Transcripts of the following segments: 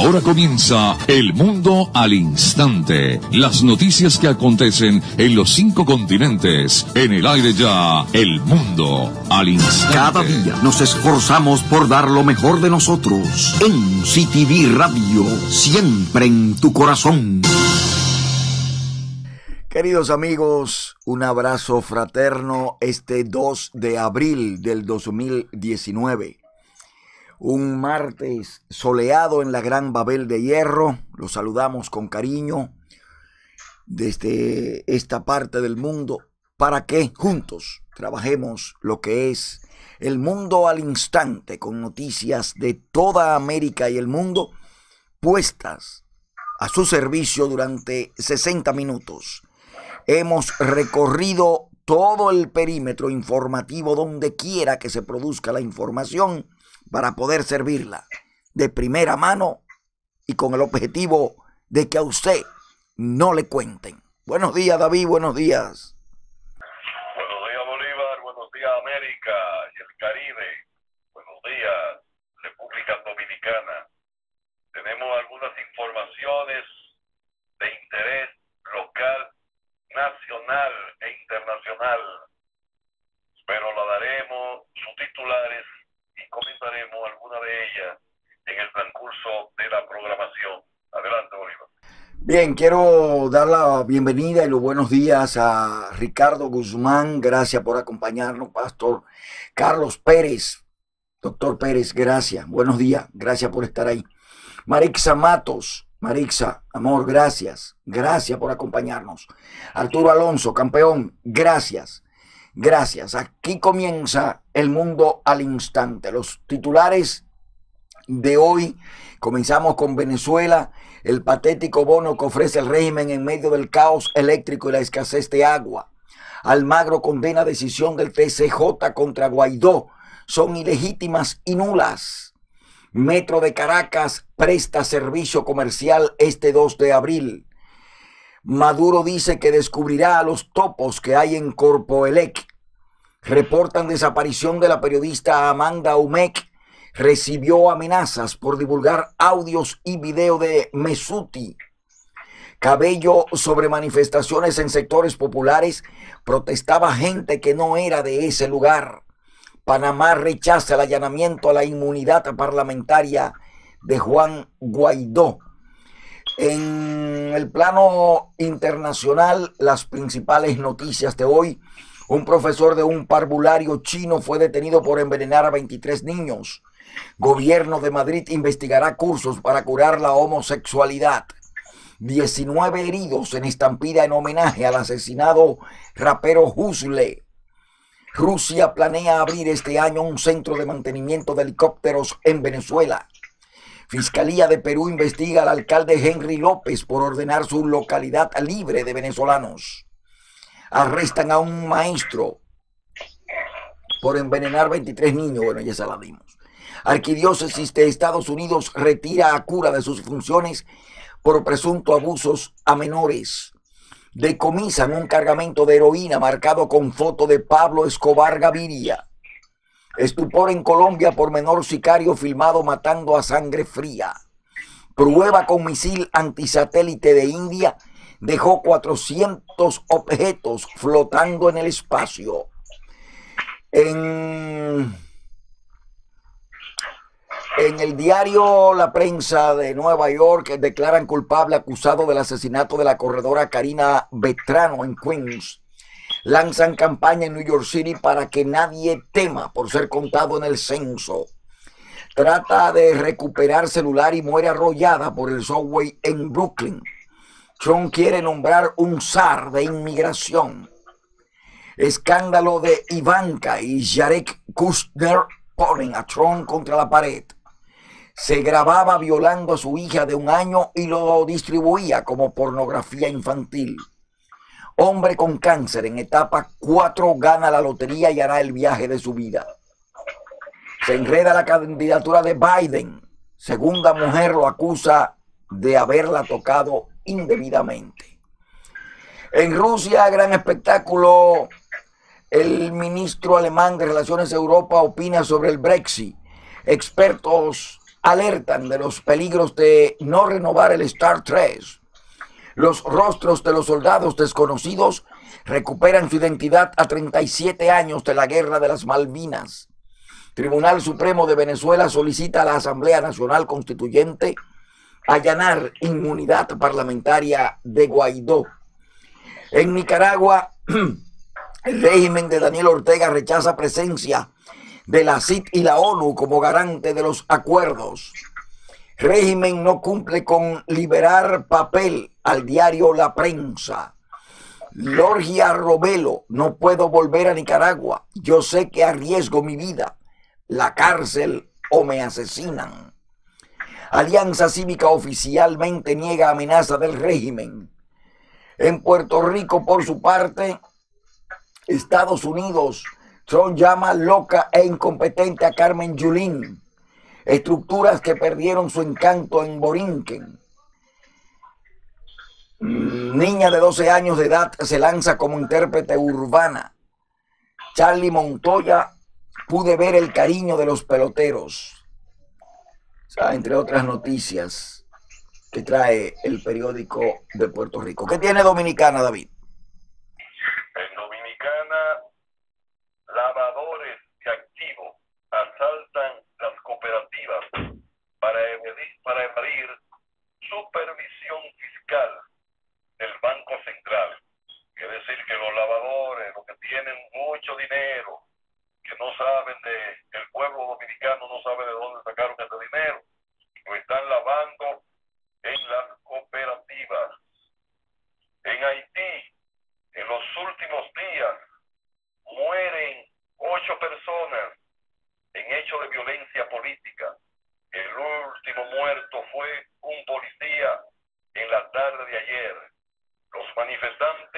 Ahora comienza El Mundo al Instante. Las noticias que acontecen en los cinco continentes. En el aire ya, El Mundo al Instante. Cada día nos esforzamos por dar lo mejor de nosotros. En CTV Radio, siempre en tu corazón. Queridos amigos, un abrazo fraterno este 2 de abril del 2019 un martes soleado en la Gran Babel de Hierro. Los saludamos con cariño desde esta parte del mundo para que juntos trabajemos lo que es el mundo al instante con noticias de toda América y el mundo puestas a su servicio durante 60 minutos. Hemos recorrido todo el perímetro informativo donde quiera que se produzca la información para poder servirla de primera mano y con el objetivo de que a usted no le cuenten. Buenos días, David, buenos días. Buenos días, Bolívar, buenos días, América y el Caribe. Buenos días, República Dominicana. Tenemos algunas informaciones de interés local, nacional e internacional. Pero la daremos sus titulares comentaremos alguna de ellas en el transcurso de la programación. Adelante, Bolívar. Bien, quiero dar la bienvenida y los buenos días a Ricardo Guzmán. Gracias por acompañarnos, Pastor Carlos Pérez. Doctor Pérez, gracias. Buenos días. Gracias por estar ahí. Marixa Matos. Marixa, amor, gracias. Gracias por acompañarnos. Arturo Alonso, campeón, gracias. Gracias. Aquí comienza el mundo al instante. Los titulares de hoy. Comenzamos con Venezuela, el patético bono que ofrece el régimen en medio del caos eléctrico y la escasez de agua. Almagro condena decisión del TCJ contra Guaidó. Son ilegítimas y nulas. Metro de Caracas presta servicio comercial este 2 de abril. Maduro dice que descubrirá a los topos que hay en Corpoelec. Reportan desaparición de la periodista Amanda Umek. Recibió amenazas por divulgar audios y video de Mesuti. Cabello sobre manifestaciones en sectores populares. Protestaba gente que no era de ese lugar. Panamá rechaza el allanamiento a la inmunidad parlamentaria de Juan Guaidó. En el plano internacional, las principales noticias de hoy. Un profesor de un parvulario chino fue detenido por envenenar a 23 niños. Gobierno de Madrid investigará cursos para curar la homosexualidad. 19 heridos en estampida en homenaje al asesinado rapero Husle. Rusia planea abrir este año un centro de mantenimiento de helicópteros en Venezuela. Fiscalía de Perú investiga al alcalde Henry López por ordenar su localidad libre de venezolanos. Arrestan a un maestro por envenenar 23 niños. Bueno, ya se la dimos. Arquidiócesis de Estados Unidos retira a cura de sus funciones por presunto abusos a menores. Decomisan un cargamento de heroína marcado con foto de Pablo Escobar Gaviria. Estupor en Colombia por menor sicario filmado matando a sangre fría. Prueba con misil antisatélite de India dejó 400 objetos flotando en el espacio. En, en el diario La Prensa de Nueva York declaran culpable acusado del asesinato de la corredora Karina Vetrano en Queens lanzan campaña en New York City para que nadie tema por ser contado en el censo. Trata de recuperar celular y muere arrollada por el subway en Brooklyn. Trump quiere nombrar un zar de inmigración. Escándalo de Ivanka y Jarek Kushner ponen a Trump contra la pared. Se grababa violando a su hija de un año y lo distribuía como pornografía infantil. Hombre con cáncer en etapa 4 gana la lotería y hará el viaje de su vida. Se enreda la candidatura de Biden. Segunda mujer lo acusa de haberla tocado indebidamente. En Rusia, gran espectáculo. El ministro alemán de Relaciones Europa opina sobre el Brexit. Expertos alertan de los peligros de no renovar el Star 3. Los rostros de los soldados desconocidos recuperan su identidad a 37 años de la Guerra de las Malvinas. Tribunal Supremo de Venezuela solicita a la Asamblea Nacional Constituyente allanar inmunidad parlamentaria de Guaidó. En Nicaragua, el régimen de Daniel Ortega rechaza presencia de la CIT y la ONU como garante de los acuerdos. Régimen no cumple con liberar papel al diario La Prensa. Lorgia Robelo, no puedo volver a Nicaragua. Yo sé que arriesgo mi vida, la cárcel o me asesinan. Alianza Cívica oficialmente niega amenaza del régimen. En Puerto Rico, por su parte, Estados Unidos, Trump llama loca e incompetente a Carmen Yulín. Estructuras que perdieron su encanto en Borinquen. Niña de 12 años de edad se lanza como intérprete urbana. Charlie Montoya pude ver el cariño de los peloteros entre otras noticias que trae el periódico de Puerto Rico. ¿Qué tiene Dominicana, David? En Dominicana, lavadores de activos asaltan las cooperativas para para evadir supervisión fiscal del Banco Central. Quiere decir que los lavadores, los que tienen mucho dinero, que no saben de, el pueblo dominicano no sabe de dónde sacaron ese dinero, lo están lavando en las cooperativas. En Haití, en los últimos días, mueren ocho personas en hechos de violencia política. El último muerto fue un policía en la tarde de ayer. Los manifestantes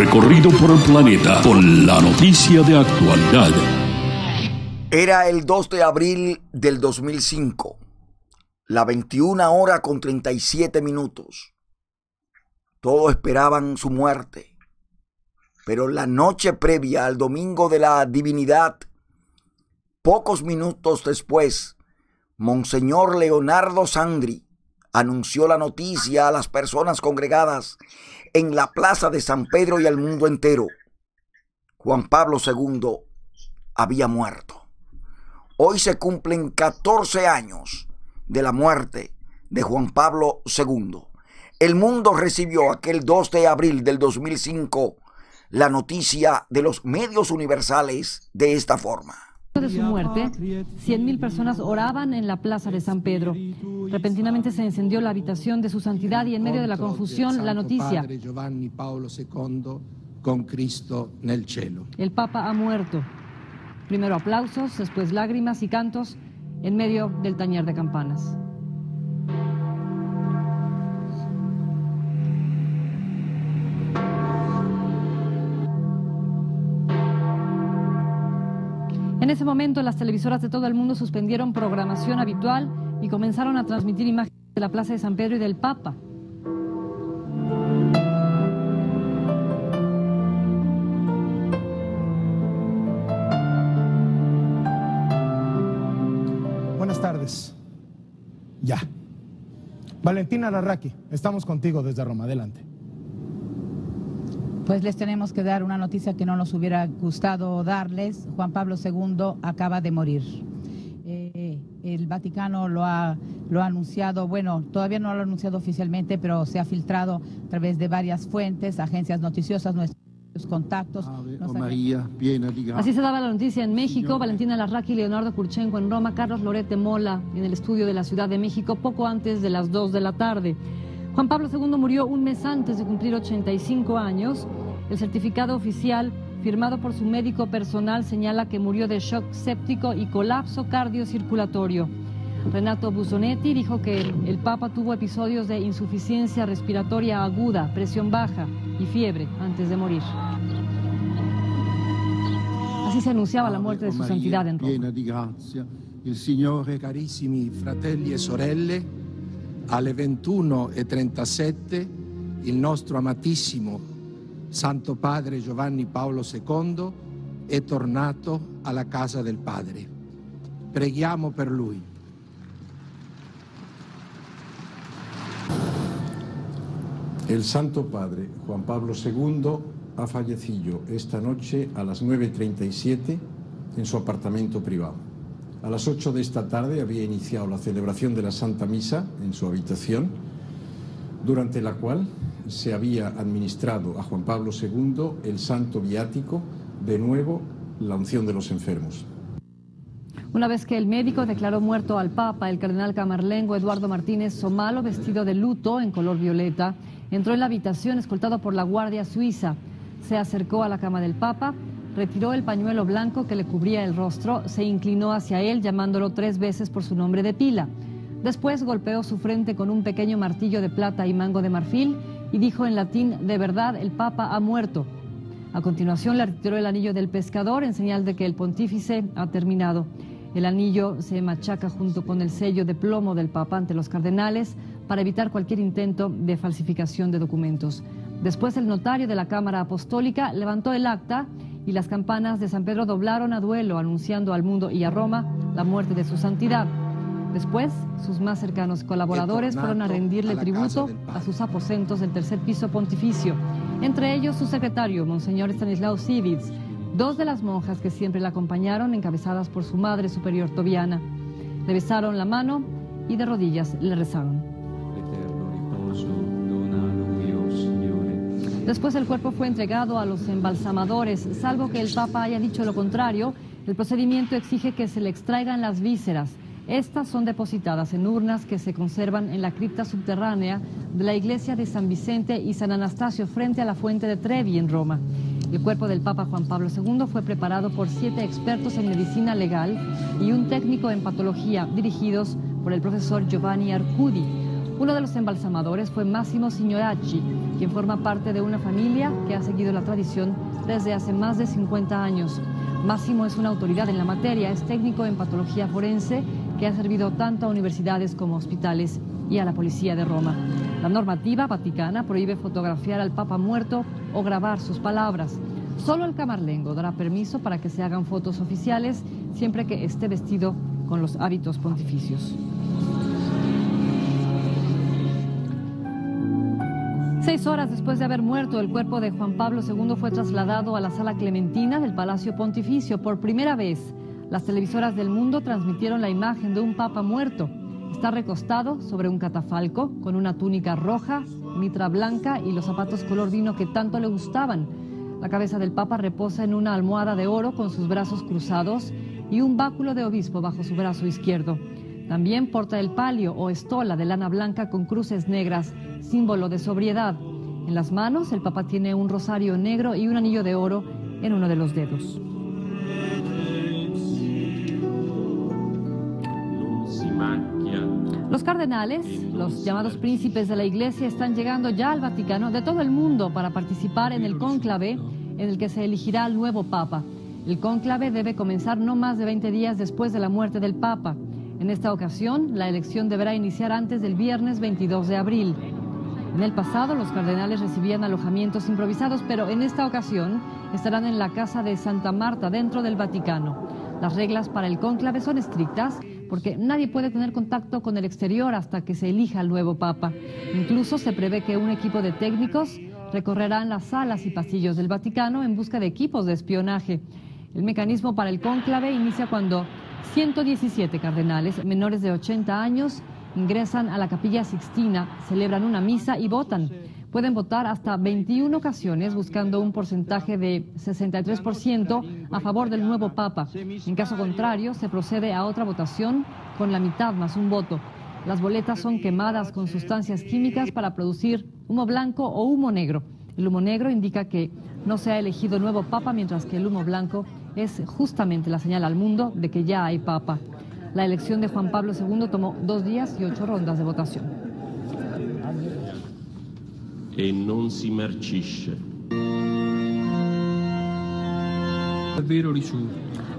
recorrido por el planeta con la noticia de actualidad. Era el 2 de abril del 2005, la 21 hora con 37 minutos. Todos esperaban su muerte, pero la noche previa al domingo de la divinidad, pocos minutos después, Monseñor Leonardo Sandri anunció la noticia a las personas congregadas en la plaza de San Pedro y al mundo entero. Juan Pablo II había muerto. Hoy se cumplen 14 años de la muerte de Juan Pablo II. El mundo recibió aquel 2 de abril del 2005 la noticia de los medios universales de esta forma de su muerte, 100.000 personas oraban en la plaza de San Pedro. Repentinamente se encendió la habitación de su santidad y en medio de la confusión la noticia. con Cristo el cielo. El Papa ha muerto. Primero aplausos, después lágrimas y cantos en medio del tañer de campanas. En ese momento las televisoras de todo el mundo suspendieron programación habitual y comenzaron a transmitir imágenes de la Plaza de San Pedro y del Papa. Buenas tardes. Ya. Valentina Larraqui, estamos contigo desde Roma. Adelante. Pues les tenemos que dar una noticia que no nos hubiera gustado darles. Juan Pablo II acaba de morir. Eh, el Vaticano lo ha, lo ha anunciado, bueno, todavía no lo ha anunciado oficialmente, pero se ha filtrado a través de varias fuentes, agencias noticiosas, nuestros contactos. Así se daba la noticia en México. Valentina Larraqui, Leonardo Kurchenko en Roma, Carlos Lorete Mola en el estudio de la Ciudad de México poco antes de las 2 de la tarde. Juan Pablo II murió un mes antes de cumplir 85 años. El certificado oficial firmado por su médico personal señala que murió de shock séptico y colapso cardiocirculatorio. Renato Busonetti dijo que el Papa tuvo episodios de insuficiencia respiratoria aguda, presión baja y fiebre antes de morir. Así se anunciaba la muerte de su santidad en Roma. Il Signore, carissimi fratelli e sorelle, alle 21.37 il nostro amatissimo Santo Padre Giovanni Paolo II è tornato alla casa del Padre. Preghiamo per lui. El Santo Padre Juan Pablo II ha fallecido esta noche a las 9.37 en su apartamento privado. A las 8 de esta tarde había iniciado la celebración de la Santa Misa en su habitación, durante la cual se había administrado a Juan Pablo II el santo viático, de nuevo la unción de los enfermos. Una vez que el médico declaró muerto al Papa, el cardenal camarlengo Eduardo Martínez Somalo, vestido de luto en color violeta, entró en la habitación escoltado por la Guardia Suiza. Se acercó a la cama del Papa, retiró el pañuelo blanco que le cubría el rostro, se inclinó hacia él llamándolo tres veces por su nombre de pila. Después golpeó su frente con un pequeño martillo de plata y mango de marfil y dijo en latín, de verdad el Papa ha muerto. A continuación le retiró el anillo del pescador en señal de que el pontífice ha terminado. El anillo se machaca junto con el sello de plomo del Papa ante los cardenales para evitar cualquier intento de falsificación de documentos. Después el notario de la Cámara Apostólica levantó el acta y las campanas de San Pedro doblaron a duelo anunciando al mundo y a Roma la muerte de su santidad. Después, sus más cercanos colaboradores fueron a rendirle tributo a sus aposentos del tercer piso pontificio, entre ellos su secretario, Monseñor Stanislao Sivitz, dos de las monjas que siempre la acompañaron, encabezadas por su madre superior Tobiana. Le besaron la mano y de rodillas le rezaron. Después el cuerpo fue entregado a los embalsamadores, salvo que el Papa haya dicho lo contrario, el procedimiento exige que se le extraigan las vísceras. Estas son depositadas en urnas que se conservan en la cripta subterránea de la iglesia de San Vicente y San Anastasio frente a la fuente de Trevi en Roma. El cuerpo del Papa Juan Pablo II fue preparado por siete expertos en medicina legal y un técnico en patología dirigidos por el profesor Giovanni Arcudi. Uno de los embalsamadores fue Massimo Signoracci, quien forma parte de una familia que ha seguido la tradición desde hace más de 50 años. Máximo es una autoridad en la materia, es técnico en patología forense que ha servido tanto a universidades como hospitales y a la policía de Roma. La normativa vaticana prohíbe fotografiar al Papa muerto o grabar sus palabras. Solo el camarlengo dará permiso para que se hagan fotos oficiales siempre que esté vestido con los hábitos pontificios. Seis horas después de haber muerto, el cuerpo de Juan Pablo II fue trasladado a la sala clementina del Palacio Pontificio. Por primera vez, las televisoras del mundo transmitieron la imagen de un papa muerto. Está recostado sobre un catafalco con una túnica roja, mitra blanca y los zapatos color vino que tanto le gustaban. La cabeza del papa reposa en una almohada de oro con sus brazos cruzados y un báculo de obispo bajo su brazo izquierdo. También porta el palio o estola de lana blanca con cruces negras, símbolo de sobriedad. En las manos el papa tiene un rosario negro y un anillo de oro en uno de los dedos. Los cardenales, los llamados príncipes de la Iglesia, están llegando ya al Vaticano de todo el mundo para participar en el cónclave en el que se elegirá al nuevo Papa. El cónclave debe comenzar no más de 20 días después de la muerte del Papa. En esta ocasión, la elección deberá iniciar antes del viernes 22 de abril. En el pasado, los cardenales recibían alojamientos improvisados, pero en esta ocasión estarán en la casa de Santa Marta, dentro del Vaticano. Las reglas para el cónclave son estrictas porque nadie puede tener contacto con el exterior hasta que se elija el nuevo Papa. Incluso se prevé que un equipo de técnicos recorrerán las salas y pasillos del Vaticano en busca de equipos de espionaje. El mecanismo para el cónclave inicia cuando 117 cardenales menores de 80 años ingresan a la capilla Sixtina, celebran una misa y votan. Pueden votar hasta 21 ocasiones buscando un porcentaje de 63% a favor del nuevo Papa. En caso contrario, se procede a otra votación con la mitad más un voto. Las boletas son quemadas con sustancias químicas para producir humo blanco o humo negro. El humo negro indica que no se ha elegido nuevo Papa, mientras que el humo blanco es justamente la señal al mundo de que ya hay Papa. La elección de Juan Pablo II tomó dos días y ocho rondas de votación. e non si marcisce.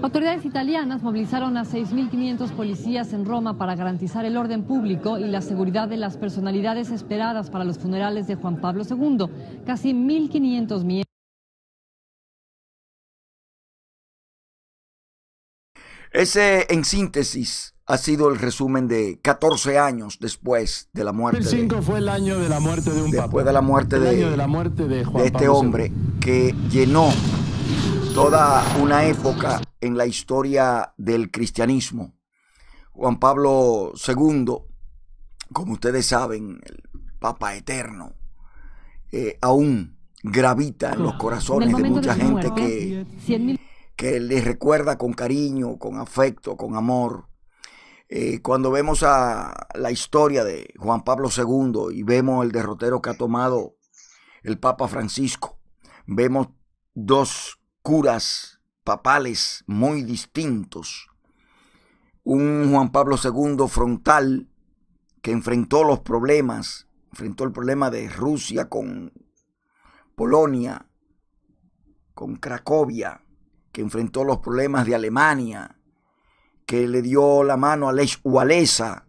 Autoridades italianas movilizaron a 6.500 policías en Roma para garantizar el orden público y la seguridad de las personalidades esperadas para los funerales de Juan Pablo II. Casi 1.500 miembros. Ese, en síntesis, ha sido el resumen de 14 años después de la muerte. 2005 de, fue el año de la muerte de un después de la muerte de, de, la muerte de, Juan de este Pablo hombre que llenó toda una época en la historia del cristianismo. Juan Pablo II, como ustedes saben, el Papa Eterno, eh, aún gravita en los corazones de mucha de gente muerte, que, que le recuerda con cariño, con afecto, con amor. Eh, cuando vemos a la historia de Juan Pablo II y vemos el derrotero que ha tomado el Papa Francisco, vemos dos curas papales muy distintos. Un Juan Pablo II frontal que enfrentó los problemas, enfrentó el problema de Rusia con Polonia, con Cracovia, que enfrentó los problemas de Alemania, que le dio la mano a Lech Walesa,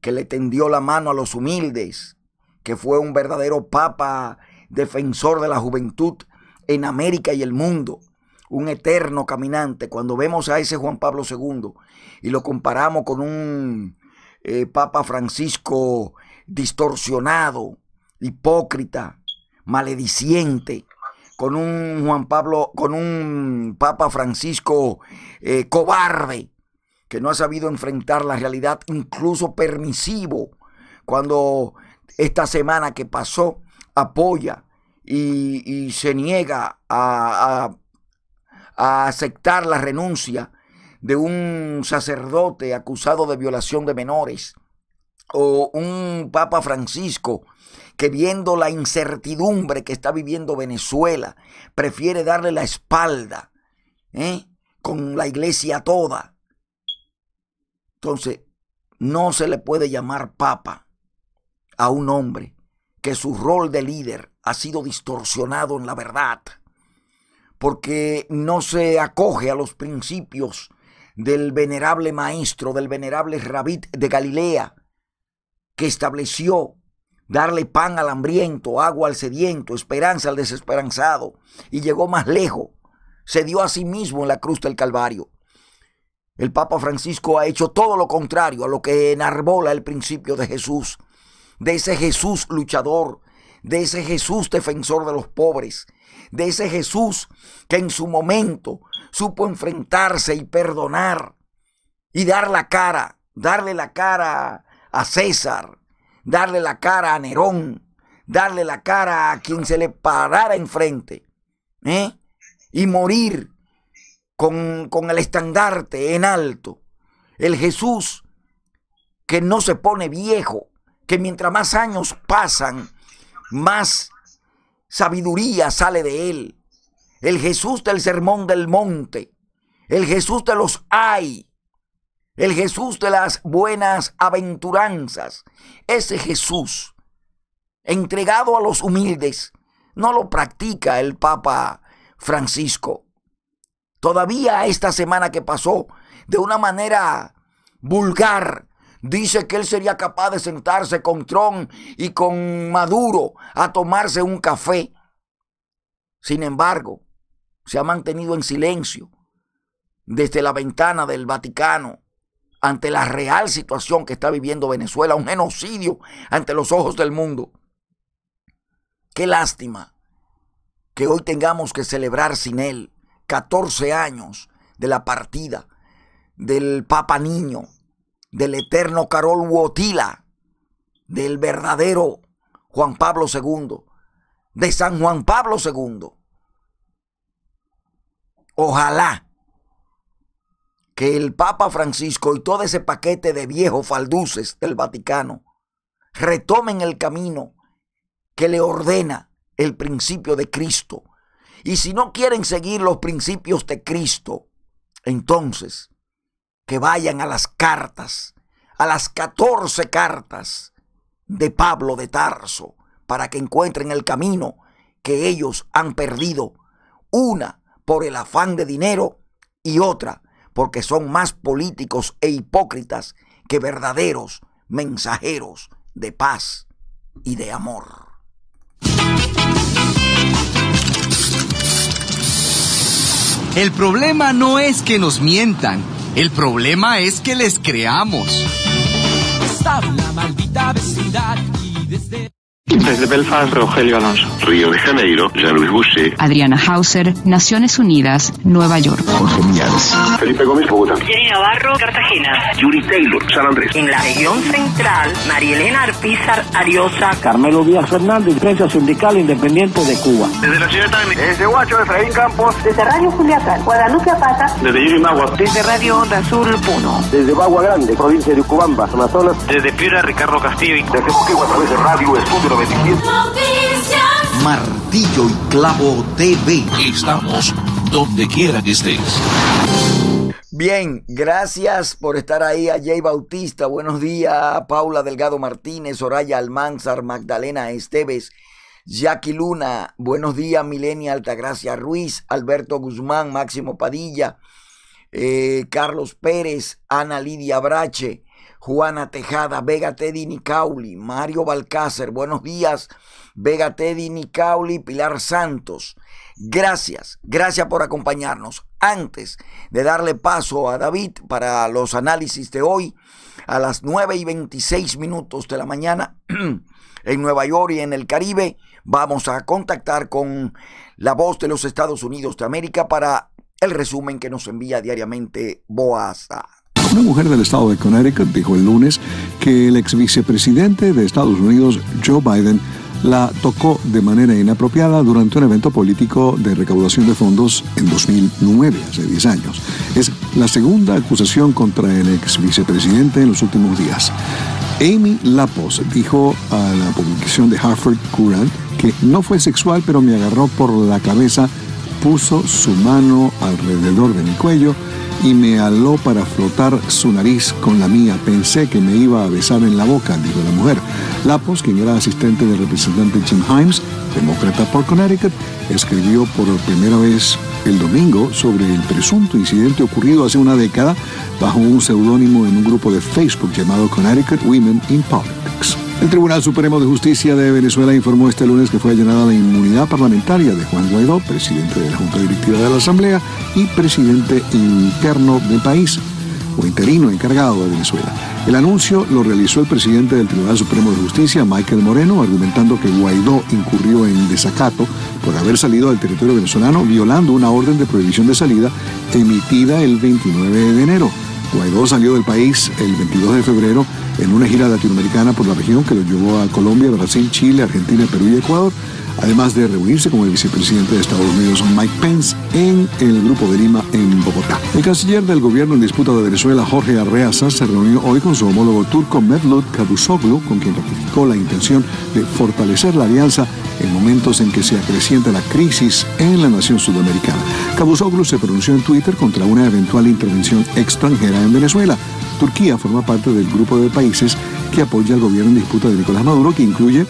que le tendió la mano a los humildes, que fue un verdadero papa defensor de la juventud en América y el mundo. un eterno caminante. Cuando vemos a ese Juan Pablo II y lo comparamos con un eh, Papa Francisco distorsionado, hipócrita, malediciente, con un Juan Pablo, con un Papa Francisco eh, cobarde, que no ha sabido enfrentar la realidad, incluso permisivo, cuando esta semana que pasó apoya y, se niega a, a aceptar la renuncia de un sacerdote acusado de violación de menores o un Papa Francisco que viendo la incertidumbre que está viviendo Venezuela, prefiere darle la espalda ¿eh? con la iglesia toda. Entonces, no se le puede llamar papa a un hombre que su rol de líder ha sido distorsionado en la verdad, porque no se acoge a los principios del venerable maestro, del venerable rabit de Galilea, que estableció darle pan al hambriento, agua al sediento, esperanza al desesperanzado, y llegó más lejos. Se dio a sí mismo en la cruz del Calvario. El Papa Francisco ha hecho todo lo contrario a lo que enarbola el principio de Jesús, de ese Jesús luchador, de ese Jesús defensor de los pobres, de ese Jesús que en su momento supo enfrentarse y perdonar y dar la cara, darle la cara a César, darle la cara a Nerón, darle la cara a quien se le parara enfrente, ¿eh? y morir con, con el estandarte en alto. El Jesús que no se pone viejo, que mientras más años pasan, más sabiduría sale de él. El Jesús del sermón del monte, el Jesús de los hay, el Jesús de las buenas aventuranzas, ese Jesús entregado a los humildes, no lo practica el Papa Francisco. Todavía esta semana que pasó, de una manera vulgar, dice que él sería capaz de sentarse con Trump y con Maduro a tomarse un café. Sin embargo, se ha mantenido en silencio desde la ventana del Vaticano ante la real situación que está viviendo Venezuela, un genocidio ante los ojos del mundo. Qué lástima que hoy tengamos que celebrar sin él 14 años de la partida del Papa Niño, del eterno Carol Wotila, del verdadero Juan Pablo II, de San Juan Pablo II. Ojalá que el Papa Francisco y todo ese paquete de viejos falduces del Vaticano retomen el camino que le ordena el principio de Cristo. Y si no quieren seguir los principios de Cristo, entonces que vayan a las cartas, a las 14 cartas de Pablo de Tarso, para que encuentren el camino que ellos han perdido, una por el afán de dinero y otra porque son más políticos e hipócritas que verdaderos mensajeros de paz y de amor. El problema no es que nos mientan, el problema es que les creamos. la maldita vecindad y desde... Desde Belfast, Rogelio Alonso. Río de Janeiro, Jean-Louis Boucher. Adriana Hauser, Naciones Unidas, Nueva York. Jorge Miares. Felipe Gómez, Bogotá. Jenny Navarro, Cartagena. Yuri Taylor, San Andrés. En la región central, Marielena Arpizar, Ariosa. Carmelo Díaz Fernández, prensa sindical independiente de Cuba. Desde la Ciudad de Desde Huacho, Efraín Campos. Desde Radio Culiacán, Guadalupe Apata. Desde Yurimagua. Desde Radio Onda Azul Puno. Desde Bagua Grande, provincia de Ucubamba, Amazonas. Desde Piura, Ricardo Castillo. Desde Moquegua, a través de Radio Estudio 97. Martillo y Clavo TV. Estamos donde quiera que estés. Bien, gracias por estar ahí a Jay Bautista. Buenos días, Paula Delgado Martínez, Soraya Almanzar, Magdalena Esteves, Jackie Luna. Buenos días, Milenia Altagracia Ruiz, Alberto Guzmán, Máximo Padilla, eh, Carlos Pérez, Ana Lidia Brache, Juana Tejada, Vega Teddy Nicauli, Mario Balcácer, buenos días, Vega Teddy Nicauli, Pilar Santos. Gracias, gracias por acompañarnos. Antes de darle paso a David para los análisis de hoy, a las 9 y 26 minutos de la mañana en Nueva York y en el Caribe, vamos a contactar con la voz de los Estados Unidos de América para el resumen que nos envía diariamente Boasa. Una mujer del estado de Connecticut dijo el lunes que el ex vicepresidente de Estados Unidos, Joe Biden, la tocó de manera inapropiada durante un evento político de recaudación de fondos en 2009, hace 10 años. Es la segunda acusación contra el ex vicepresidente en los últimos días. Amy Lapos dijo a la publicación de Harvard Courant que no fue sexual, pero me agarró por la cabeza, puso su mano alrededor de mi cuello y me aló para flotar su nariz con la mía. Pensé que me iba a besar en la boca, dijo la mujer. Lapos, quien era asistente del representante Jim Himes, demócrata por Connecticut, escribió por primera vez el domingo sobre el presunto incidente ocurrido hace una década bajo un seudónimo en un grupo de Facebook llamado Connecticut Women in Politics. El Tribunal Supremo de Justicia de Venezuela informó este lunes que fue allanada la inmunidad parlamentaria de Juan Guaidó, presidente de la Junta Directiva de la Asamblea y presidente interno del país o interino encargado de Venezuela. El anuncio lo realizó el presidente del Tribunal Supremo de Justicia, Michael Moreno, argumentando que Guaidó incurrió en desacato por haber salido del territorio venezolano violando una orden de prohibición de salida emitida el 29 de enero. Guaidó salió del país el 22 de febrero en una gira latinoamericana por la región que lo llevó a Colombia, Brasil, Chile, Argentina, Perú y Ecuador, además de reunirse con el vicepresidente de Estados Unidos, Mike Pence, en el Grupo de Lima en Bogotá. El canciller del gobierno en disputa de Venezuela, Jorge Arreaza, se reunió hoy con su homólogo turco Mevlut Cavusoglu, con quien ratificó la intención de fortalecer la alianza en momentos en que se acrecienta la crisis en la nación sudamericana. Cavusoglu se pronunció en Twitter contra una eventual intervención extranjera en Venezuela. Turquía forma parte del grupo de países que apoya al gobierno en disputa de Nicolás Maduro, que incluye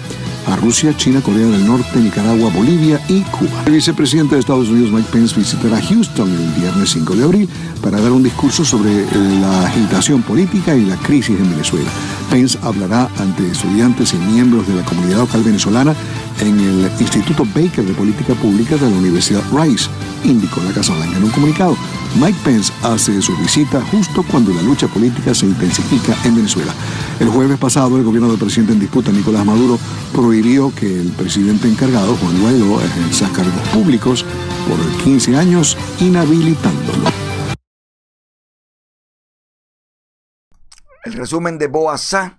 a Rusia, China, Corea del Norte, Nicaragua, Bolivia y Cuba. El vicepresidente de Estados Unidos, Mike Pence, visitará Houston el viernes 5 de abril para dar un discurso sobre la agitación política y la crisis en Venezuela. Pence hablará ante estudiantes y miembros de la comunidad local venezolana en el Instituto Baker de Política Pública de la Universidad Rice, indicó la Casa Blanca en un comunicado. Mike Pence hace su visita justo cuando la lucha política se intensifica en Venezuela. El jueves pasado, el gobierno del presidente en disputa, Nicolás Maduro, prohibió que el presidente encargado, Juan Guaidó, ejerza cargos públicos por 15 años, inhabilitándolo. El resumen de Boasá.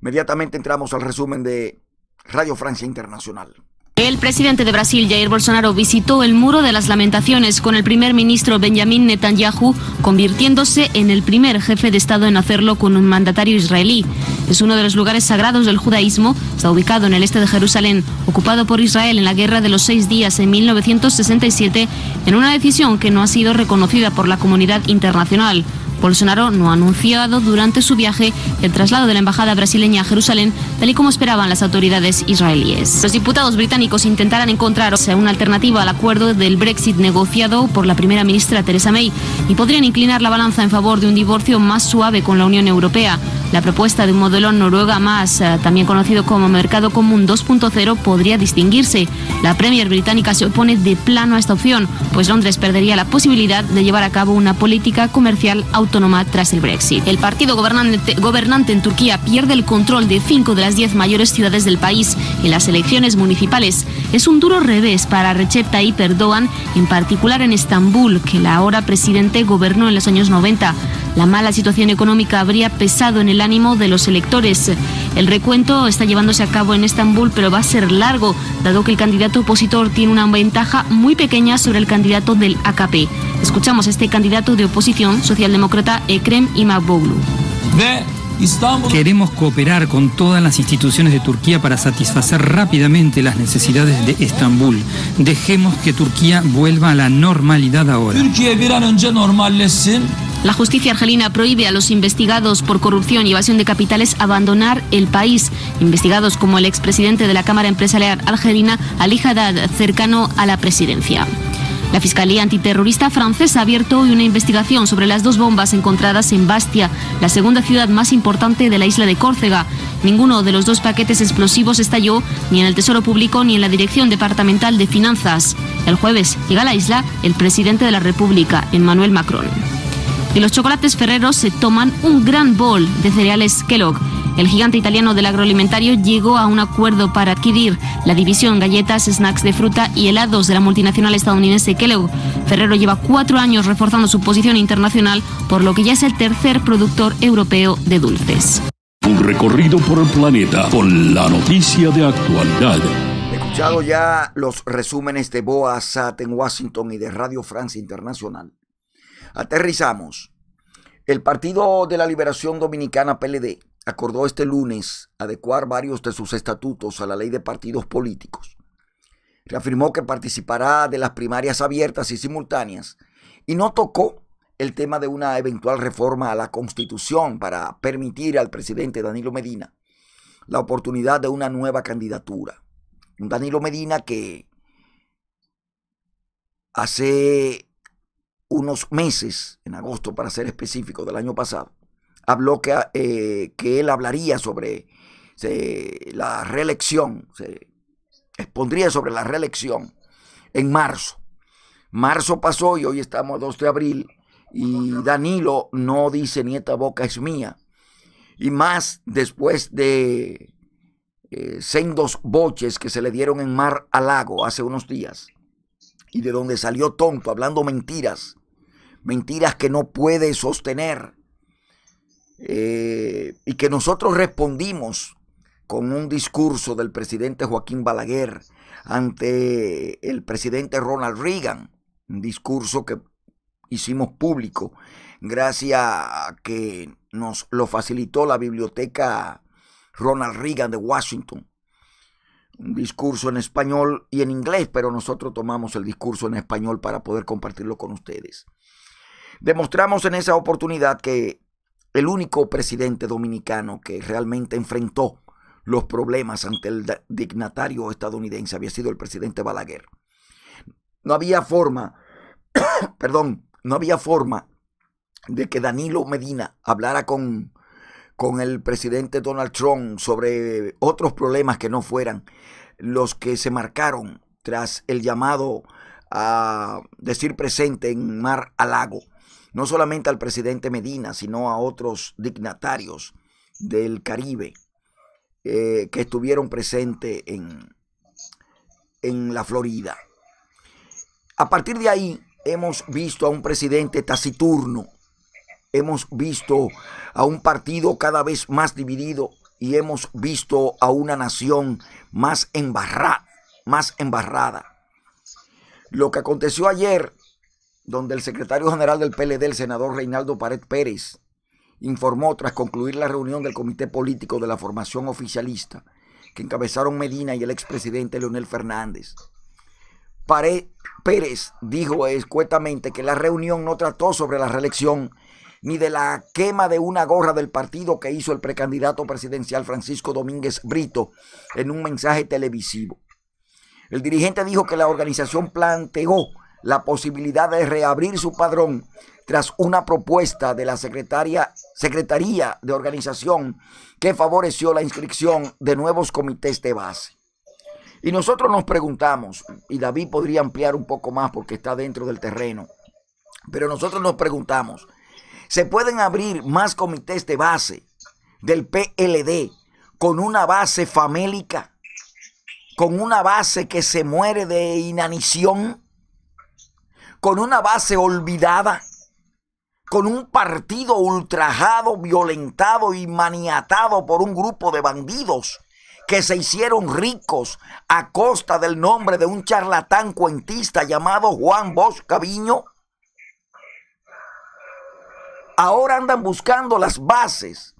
Inmediatamente entramos al resumen de Radio Francia Internacional. El presidente de Brasil, Jair Bolsonaro, visitó el Muro de las Lamentaciones con el primer ministro Benjamin Netanyahu, convirtiéndose en el primer jefe de Estado en hacerlo con un mandatario israelí. Es uno de los lugares sagrados del judaísmo, está ubicado en el este de Jerusalén, ocupado por Israel en la Guerra de los Seis Días en 1967, en una decisión que no ha sido reconocida por la comunidad internacional. Bolsonaro no ha anunciado durante su viaje el traslado de la embajada brasileña a Jerusalén, tal y como esperaban las autoridades israelíes. Los diputados británicos intentarán encontrar una alternativa al acuerdo del Brexit negociado por la primera ministra Theresa May y podrían inclinar la balanza en favor de un divorcio más suave con la Unión Europea. La propuesta de un modelo Noruega más, eh, también conocido como Mercado Común 2.0, podría distinguirse. La Premier británica se opone de plano a esta opción, pues Londres perdería la posibilidad de llevar a cabo una política comercial autónoma tras el Brexit. El partido gobernante, gobernante en Turquía pierde el control de cinco de las diez mayores ciudades del país en las elecciones municipales. Es un duro revés para Recep Tayyip Erdogan, en particular en Estambul, que la ahora presidente gobernó en los años 90. La mala situación económica habría pesado en el ánimo de los electores. El recuento está llevándose a cabo en Estambul, pero va a ser largo, dado que el candidato opositor tiene una ventaja muy pequeña sobre el candidato del AKP. Escuchamos a este candidato de oposición, socialdemócrata Ekrem İmamoğlu. Queremos cooperar con todas las instituciones de Turquía para satisfacer rápidamente las necesidades de Estambul. Dejemos que Turquía vuelva a la normalidad ahora. La justicia argelina prohíbe a los investigados por corrupción y evasión de capitales abandonar el país. Investigados como el expresidente de la Cámara Empresarial argelina, Ali Haddad, cercano a la presidencia. La Fiscalía Antiterrorista francesa ha abierto hoy una investigación sobre las dos bombas encontradas en Bastia, la segunda ciudad más importante de la isla de Córcega. Ninguno de los dos paquetes explosivos estalló ni en el Tesoro Público ni en la Dirección Departamental de Finanzas. El jueves llega a la isla el presidente de la República, Emmanuel Macron. Y los chocolates Ferreros se toman un gran bol de cereales Kellogg. El gigante italiano del agroalimentario llegó a un acuerdo para adquirir la división galletas, snacks de fruta y helados de la multinacional estadounidense Kellogg. Ferrero lleva cuatro años reforzando su posición internacional, por lo que ya es el tercer productor europeo de dulces. Un recorrido por el planeta con la noticia de actualidad. Escuchado ya los resúmenes de Boa Sat en Washington y de Radio Francia Internacional. Aterrizamos. El Partido de la Liberación Dominicana PLD acordó este lunes adecuar varios de sus estatutos a la ley de partidos políticos. Reafirmó que participará de las primarias abiertas y simultáneas y no tocó el tema de una eventual reforma a la Constitución para permitir al presidente Danilo Medina la oportunidad de una nueva candidatura. Danilo Medina que hace unos meses, en agosto para ser específico, del año pasado, habló que, eh, que él hablaría sobre la reelección, se expondría sobre la reelección en marzo. Marzo pasó y hoy estamos a 2 de abril y Danilo no dice ni esta boca es mía. Y más después de eh, sendos boches que se le dieron en Mar a Lago hace unos días y de donde salió tonto hablando mentiras, mentiras que no puede sostener eh, y que nosotros respondimos con un discurso del presidente Joaquín Balaguer ante el presidente Ronald Reagan, un discurso que hicimos público gracias a que nos lo facilitó la biblioteca Ronald Reagan de Washington. Un discurso en español y en inglés, pero nosotros tomamos el discurso en español para poder compartirlo con ustedes. Demostramos en esa oportunidad que el único presidente dominicano que realmente enfrentó los problemas ante el dignatario estadounidense había sido el presidente Balaguer. No había forma, perdón, no había forma de que Danilo Medina hablara con, con el presidente Donald Trump sobre otros problemas que no fueran los que se marcaron tras el llamado a decir presente en Mar a no solamente al presidente Medina, sino a otros dignatarios del Caribe eh, que estuvieron presentes en, en la Florida. A partir de ahí hemos visto a un presidente taciturno, hemos visto a un partido cada vez más dividido y hemos visto a una nación más embarrada, más embarrada. Lo que aconteció ayer donde el secretario general del PLD, el senador Reinaldo Pared Pérez, informó tras concluir la reunión del comité político de la formación oficialista que encabezaron Medina y el expresidente Leonel Fernández. Pared Pérez dijo escuetamente que la reunión no trató sobre la reelección ni de la quema de una gorra del partido que hizo el precandidato presidencial Francisco Domínguez Brito en un mensaje televisivo. El dirigente dijo que la organización planteó la posibilidad de reabrir su padrón tras una propuesta de la Secretaría de Organización que favoreció la inscripción de nuevos comités de base. Y nosotros nos preguntamos, y David podría ampliar un poco más porque está dentro del terreno, pero nosotros nos preguntamos, ¿se pueden abrir más comités de base del PLD con una base famélica? ¿Con una base que se muere de inanición? Con una base olvidada, con un partido ultrajado, violentado y maniatado por un grupo de bandidos que se hicieron ricos a costa del nombre de un charlatán cuentista llamado Juan Bosch Caviño. Ahora andan buscando las bases,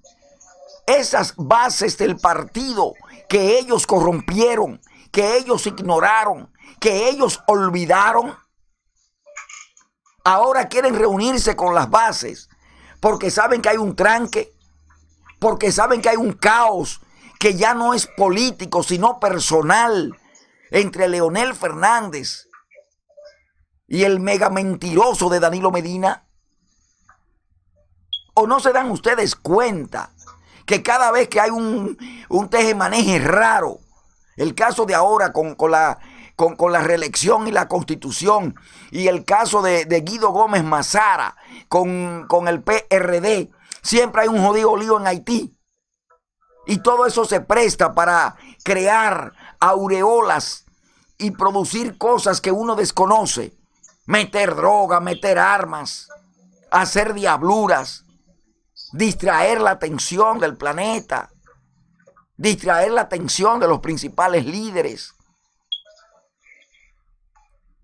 esas bases del partido que ellos corrompieron, que ellos ignoraron, que ellos olvidaron ahora quieren reunirse con las bases porque saben que hay un tranque, porque saben que hay un caos que ya no es político, sino personal entre Leonel Fernández y el mega mentiroso de Danilo Medina? ¿O no se dan ustedes cuenta que cada vez que hay un, un teje-maneje raro, el caso de ahora con, la, con, la reelección y la constitución, y el caso de, Guido Gómez Mazara con, con el PRD, siempre hay un jodido lío en Haití. Y todo eso se presta para crear aureolas y producir cosas que uno desconoce. Meter droga, meter armas, hacer diabluras, distraer la atención del planeta, distraer la atención de los principales líderes.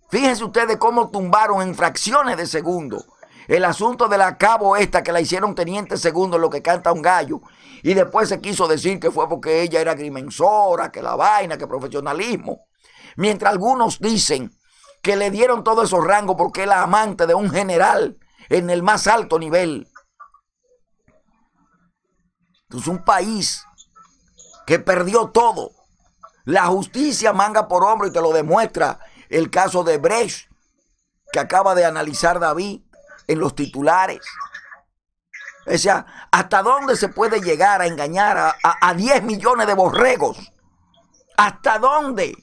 Fíjense ustedes cómo tumbaron en fracciones de segundo el asunto de la cabo esta que la hicieron teniente segundo lo que canta un gallo. Y después se quiso decir que fue porque ella era agrimensora, que la vaina, que profesionalismo. Mientras algunos dicen que le dieron todos esos rangos porque es la amante de un general en el más alto nivel. Entonces un país que perdió todo. La justicia manga por hombro y te lo demuestra el caso de Brecht que acaba de analizar David en los titulares. O sea, ¿hasta dónde se puede llegar a engañar a, a, 10 millones de borregos? ¿Hasta dónde?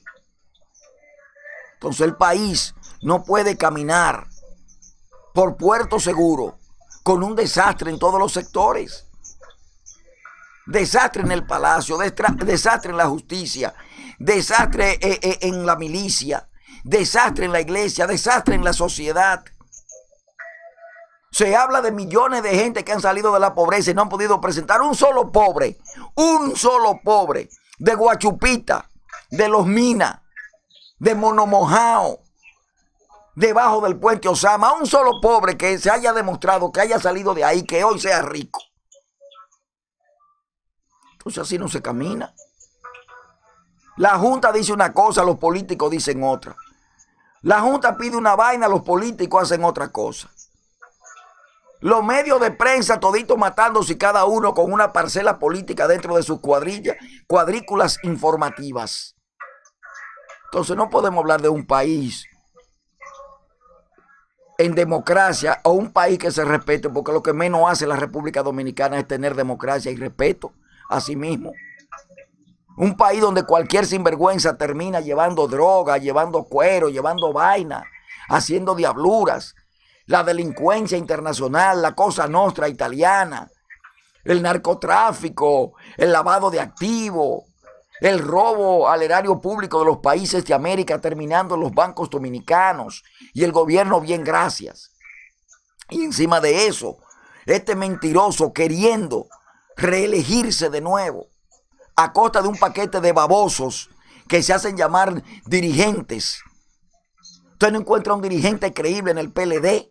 Entonces el país no puede caminar por puerto seguro con un desastre en todos los sectores. Desastre en el palacio, desastre en la justicia, desastre eh, eh, en la milicia, desastre en la iglesia, desastre en la sociedad. Se habla de millones de gente que han salido de la pobreza y no han podido presentar un solo pobre, un solo pobre de Guachupita, de Los Minas, de Monomojao, debajo del puente Osama, un solo pobre que se haya demostrado que haya salido de ahí, que hoy sea rico. Entonces así no se camina. La Junta dice una cosa, los políticos dicen otra. La Junta pide una vaina, los políticos hacen otra cosa. Los medios de prensa, toditos matándose cada uno con una parcela política dentro de sus cuadrillas, cuadrículas informativas. Entonces no podemos hablar de un país en democracia o un país que se respete, porque lo que menos hace la República Dominicana es tener democracia y respeto a sí mismo. Un país donde cualquier sinvergüenza termina llevando droga, llevando cuero, llevando vaina, haciendo diabluras la delincuencia internacional, la cosa nostra italiana, el narcotráfico, el lavado de activos, el robo al erario público de los países de América, terminando los bancos dominicanos y el gobierno bien gracias. Y encima de eso, este mentiroso queriendo reelegirse de nuevo a costa de un paquete de babosos que se hacen llamar dirigentes. Usted no encuentra un dirigente creíble en el PLD.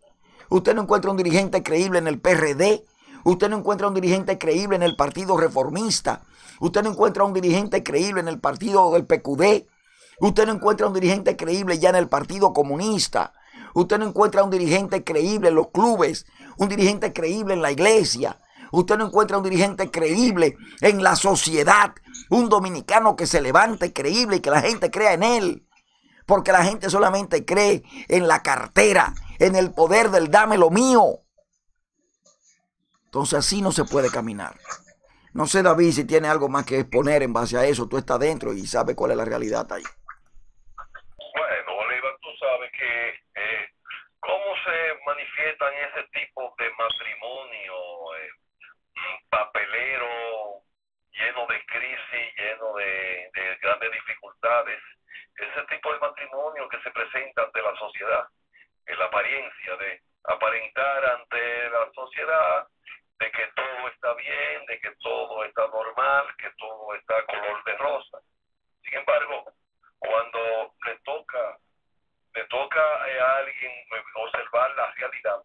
Usted no encuentra un dirigente creíble en el PRD. Usted no encuentra un dirigente creíble en el Partido Reformista. Usted no encuentra un dirigente creíble en el Partido del PQD. Usted no encuentra un dirigente creíble ya en el Partido Comunista. Usted no encuentra un dirigente creíble en los clubes. Un dirigente creíble en la iglesia. Usted no encuentra un dirigente creíble en la sociedad. Un dominicano que se levante creíble y que la gente crea en él. Porque la gente solamente cree en la cartera, en el poder del dame lo mío. Entonces así no se puede caminar. No sé, David, si tiene algo más que exponer en base a eso. Tú estás dentro y sabes cuál es la realidad ahí. Bueno, Bolívar, tú sabes que eh, cómo se manifiestan ese tipo de matrimonio eh, papelero lleno de crisis, lleno de, de grandes dificultades. Ese tipo de matrimonio que se presenta ante la sociedad la apariencia de aparentar ante la sociedad de que todo está bien, de que todo está normal, que todo está color de rosa. Sin embargo, cuando le toca, le toca a alguien observar la realidad,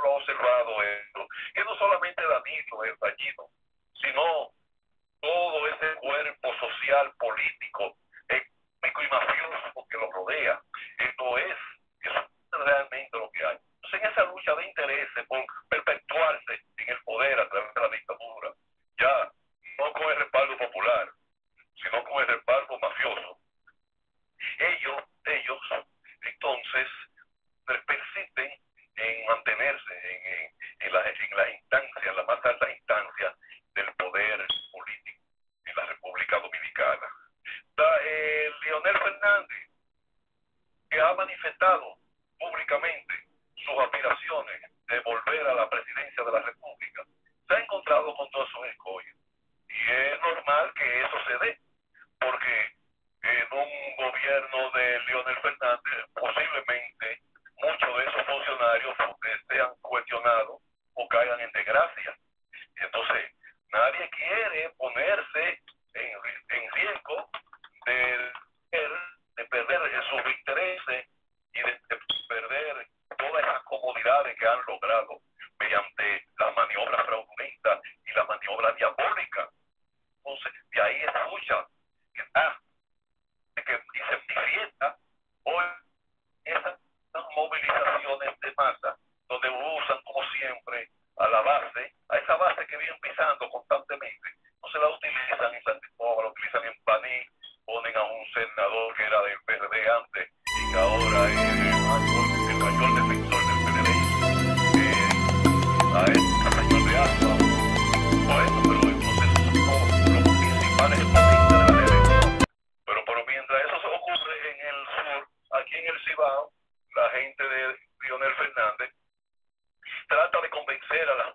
pueblo ha observado esto. Que no solamente Danilo es dañino, sino todo ese cuerpo social, político, económico y mafioso que lo rodea. Esto es, realmente lo que hay. Entonces, en esa lucha de intereses con crecer a las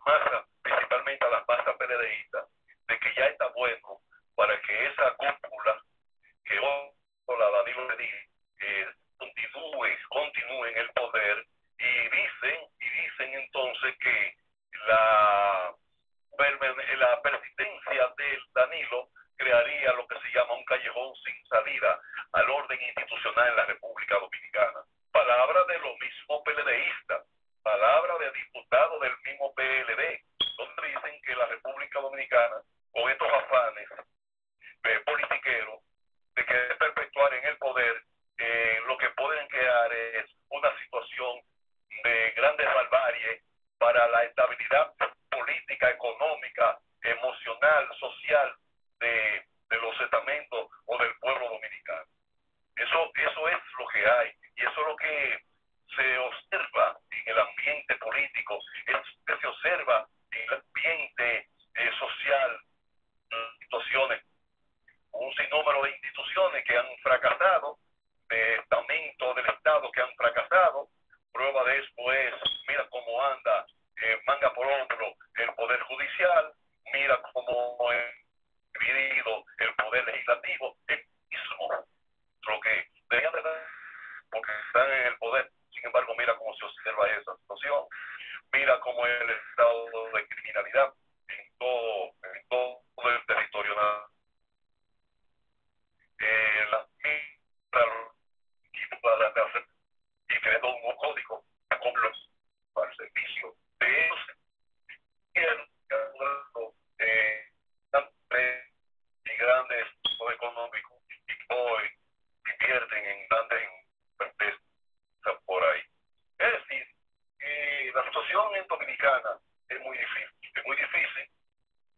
situación en Dominicana es muy difícil, es muy difícil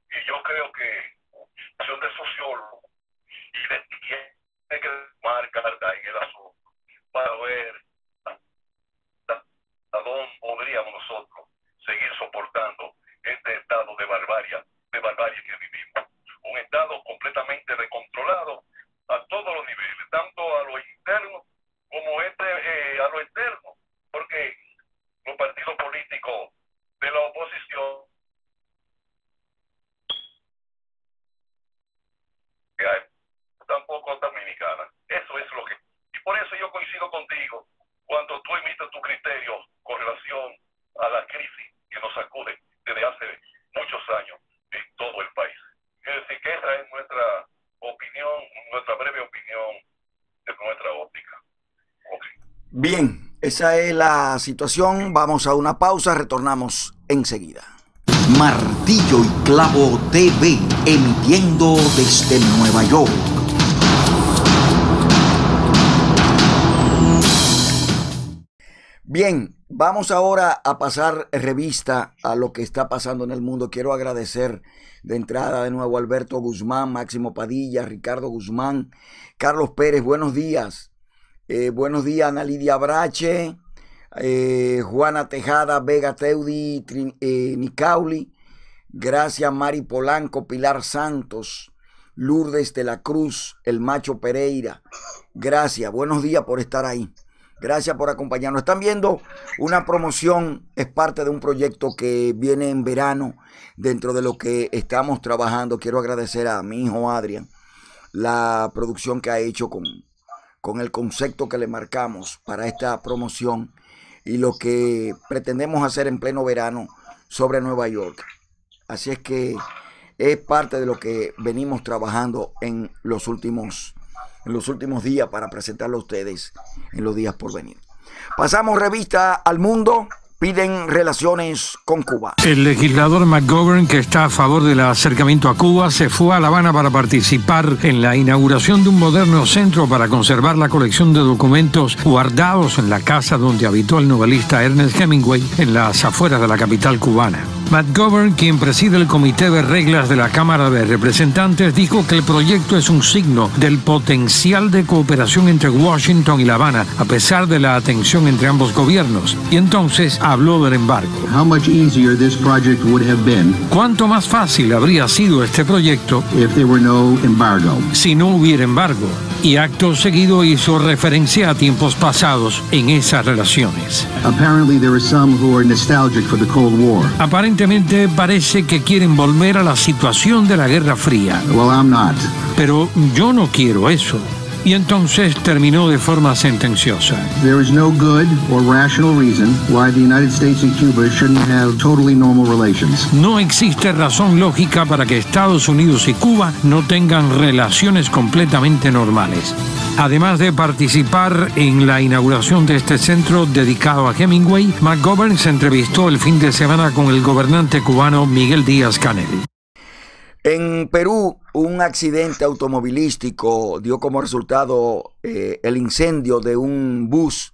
y yo creo que la situación de sociólogo y de, tiene que marcar ahí el asunto para ver a dónde podríamos nosotros seguir soportando este estado de barbarie, de barbarie que vivimos. Un estado completamente descontrolado a todos los niveles, tanto a lo interno como este eh, a lo externo, porque los partidos políticos de la oposición que hay tampoco dominicana. Eso es lo que... Y por eso yo coincido contigo cuando tú emites tu criterio con relación a la crisis que nos sacude desde hace muchos años en todo el país. Es decir, que esa es nuestra opinión, nuestra breve opinión de nuestra óptica. Okay. Bien, esa es la situación. Vamos a una pausa, retornamos enseguida. Martillo y Clavo TV, emitiendo desde Nueva York. Bien, vamos ahora a pasar revista a lo que está pasando en el mundo. Quiero agradecer de entrada de nuevo a Alberto Guzmán, Máximo Padilla, Ricardo Guzmán, Carlos Pérez, buenos días. Eh, buenos días, Ana Lidia Brache, eh, Juana Tejada, Vega Teudi, Trin, eh, Nicauli. Gracias, Mari Polanco, Pilar Santos, Lourdes de la Cruz, El Macho Pereira. Gracias, buenos días por estar ahí. Gracias por acompañarnos. Están viendo una promoción, es parte de un proyecto que viene en verano dentro de lo que estamos trabajando. Quiero agradecer a mi hijo Adrián la producción que ha hecho con, con el concepto que le marcamos para esta promoción y lo que pretendemos hacer en pleno verano sobre Nueva York. Así es que es parte de lo que venimos trabajando en los últimos en los últimos días para presentarlo a ustedes en los días por venir. Pasamos revista al mundo. Piden relaciones con Cuba. El legislador McGovern, que está a favor del acercamiento a Cuba, se fue a La Habana para participar en la inauguración de un moderno centro para conservar la colección de documentos guardados en la casa donde habitó el novelista Ernest Hemingway en las afueras de la capital cubana. McGovern, quien preside el Comité de Reglas de la Cámara de Representantes, dijo que el proyecto es un signo del potencial de cooperación entre Washington y La Habana, a pesar de la atención entre ambos gobiernos. Y entonces habló del embargo. How much easier this project would have been ¿Cuánto más fácil habría sido este proyecto if there were no embargo? si no hubiera embargo? Y acto seguido hizo referencia a tiempos pasados en esas relaciones. Apparently, there are some who are nostalgic for the Cold War. Aparentemente parece que quieren volver a la situación de la Guerra Fría. Well, I'm not. Pero yo no quiero eso. Y entonces terminó de forma sentenciosa. There is no good or rational reason why the United States and Cuba shouldn't have totally normal relations. No existe razón lógica para que Estados Unidos y Cuba no tengan relaciones completamente normales. Además de participar en la inauguración de este centro dedicado a Hemingway, McGovern se entrevistó el fin de semana con el gobernante cubano Miguel Díaz Canel. En Perú, un accidente automovilístico dio como resultado eh, el incendio de un bus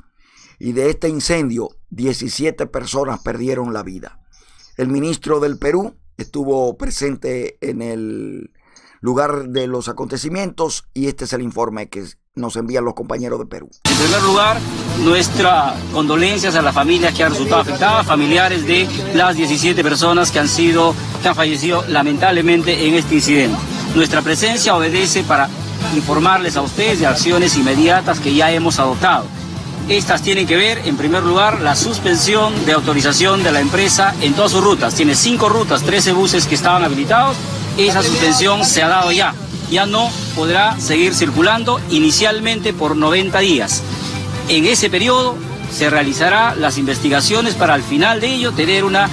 y de este incendio 17 personas perdieron la vida. El ministro del Perú estuvo presente en el lugar de los acontecimientos y este es el informe que nos envían los compañeros de Perú. En primer lugar, nuestras condolencias a las familias que han resultado afectadas, familiares de las 17 personas que han sido, que han fallecido lamentablemente en este incidente. Nuestra presencia obedece para informarles a ustedes de acciones inmediatas que ya hemos adoptado. Estas tienen que ver, en primer lugar, la suspensión de autorización de la empresa en todas sus rutas. Tiene cinco rutas, 13 buses que estaban habilitados. Esa suspensión se ha dado ya. Ya no podrá seguir circulando inicialmente por 90 días. En ese periodo se realizará las investigaciones para al final de ello tener una,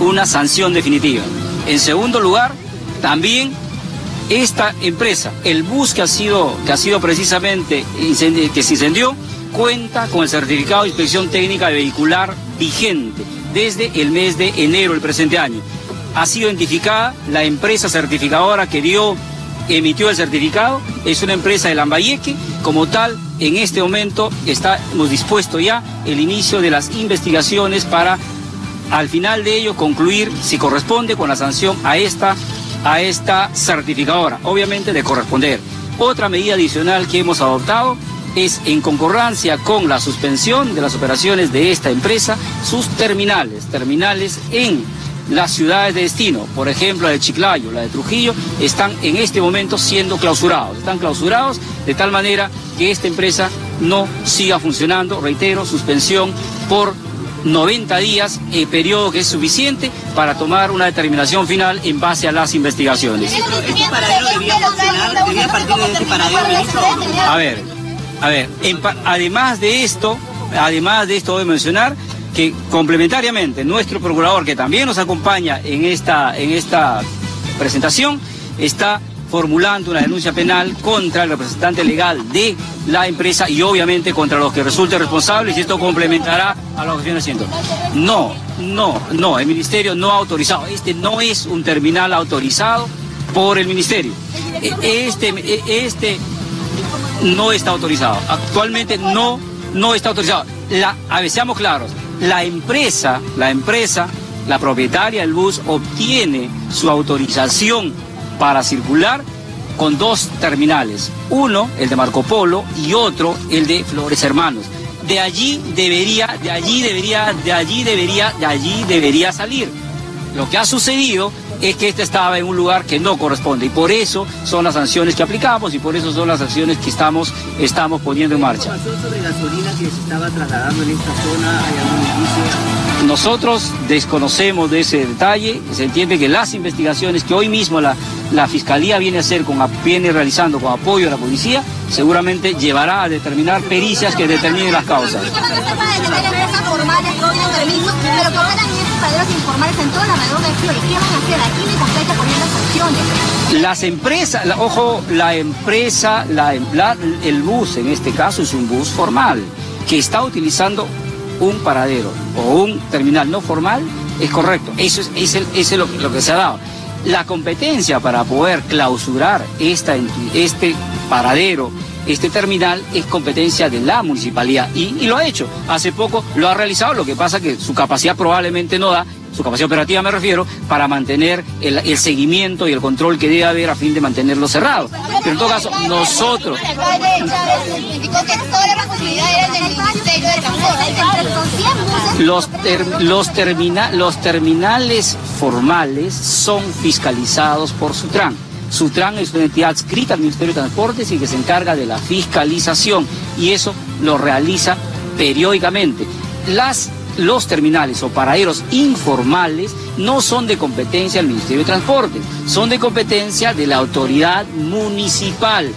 una sanción definitiva. En segundo lugar, también esta empresa, el bus que ha sido, que ha sido precisamente que se incendió, cuenta con el certificado de inspección técnica vehicular vigente desde el mes de enero del presente año. Ha sido identificada la empresa certificadora que dio emitió el certificado, es una empresa de Lambayeque, como tal, en este momento estamos dispuestos ya el inicio de las investigaciones para al final de ello concluir si corresponde con la sanción a esta, a esta certificadora, obviamente de corresponder. Otra medida adicional que hemos adoptado es en concordancia con la suspensión de las operaciones de esta empresa, sus terminales, terminales en las ciudades de destino, por ejemplo la de Chiclayo, la de Trujillo, están en este momento siendo clausurados. Están clausurados de tal manera que esta empresa no siga funcionando, reitero, suspensión por 90 días, eh, periodo que es suficiente para tomar una determinación final en base a las investigaciones. A ver, a ver, además de esto, además de esto voy a mencionar que complementariamente nuestro procurador, que también nos acompaña en esta, en esta presentación, está formulando una denuncia penal contra el representante legal de la empresa y obviamente contra los que resulten responsables y esto complementará a lo que viene haciendo. No, no, no, el ministerio no ha autorizado. Este no es un terminal autorizado por el ministerio. E, este, e, este no está autorizado. Actualmente no, no está autorizado. La, a ver, seamos claros, la empresa, la empresa, la propietaria del bus obtiene su autorización para circular con dos terminales, uno el de Marco Polo y otro el de Flores Hermanos. De allí debería, de allí debería, de allí debería, de allí debería salir. Lo que ha sucedido es que este estaba en un lugar que no corresponde y por eso son las sanciones que aplicamos y por eso son las acciones que estamos, estamos poniendo en marcha. gasolina que se estaba trasladando en esta zona? Nosotros desconocemos de ese detalle, se entiende que las investigaciones que hoy mismo la, la Fiscalía viene a hacer, con, viene realizando con apoyo de la policía, seguramente llevará a determinar pericias que determinen las causas. Las empresas, ojo, la empresa, la, el bus en este caso es un bus formal que está utilizando un paradero o un terminal no formal, es correcto. Eso es, es, lo, que se ha dado. La competencia para poder clausurar esta, este paradero, este terminal, es competencia de la municipalidad y, lo ha hecho. Hace poco lo ha realizado, lo que pasa que su capacidad probablemente no da su capacidad operativa me refiero, para mantener el, seguimiento y el control que debe haber a fin de mantenerlo cerrado. Pero en todo caso, nosotros... Los, los, los terminales formales son fiscalizados por Sutran. Sutran es una entidad adscrita al Ministerio de Transportes y que se encarga de la fiscalización y eso lo realiza periódicamente. Las los terminales o paraderos informales no son de competencia del Ministerio de Transporte, son de competencia de la autoridad municipal.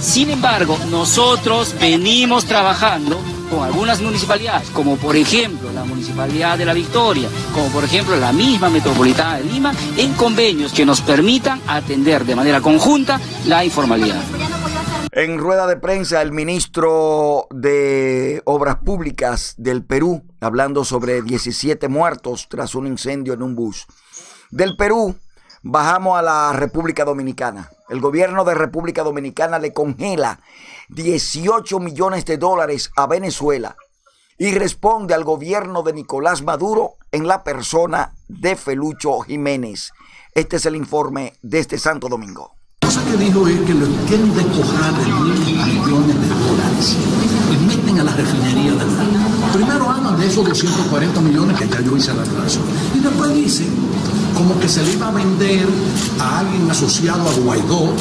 Sin embargo, nosotros venimos trabajando con algunas municipalidades, como por ejemplo la Municipalidad de La Victoria, como por ejemplo la misma Metropolitana de Lima, en convenios que nos permitan atender de manera conjunta la informalidad. En rueda de prensa, el ministro de Obras Públicas del Perú, hablando sobre 17 muertos tras un incendio en un bus. Del Perú, bajamos a la República Dominicana. El gobierno de República Dominicana le congela 18 millones de dólares a Venezuela y responde al gobierno de Nicolás Maduro en la persona de Felucho Jiménez. Este es el informe de este Santo Domingo cosa que dijo es que lo quieren despojar de mil millones de dólares y meten a la refinería del mundo. Primero hablan de esos 240 millones que ya yo hice la declaración. Y después dicen como que se le iba a vender a alguien asociado a Guaidó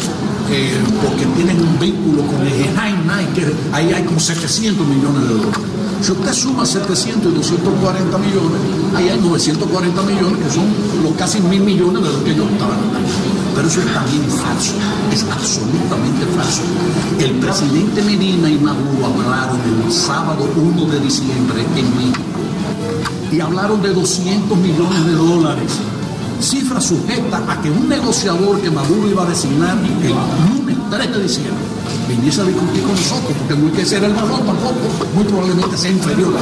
eh, porque tienen un vínculo con el Geheim que ahí hay como 700 millones de dólares. Si usted suma 700 y 240 millones, ahí hay 940 millones, que son los casi mil millones de los que ellos estaban. Pero eso es también falso, es absolutamente falso. El presidente Medina y Maduro hablaron el sábado 1 de diciembre en México y hablaron de 200 millones de dólares, cifra sujeta a que un negociador que Maduro iba a designar el lunes 3 de diciembre, viniese a discutir con nosotros, porque no que ser el valor tampoco, muy probablemente sea inferior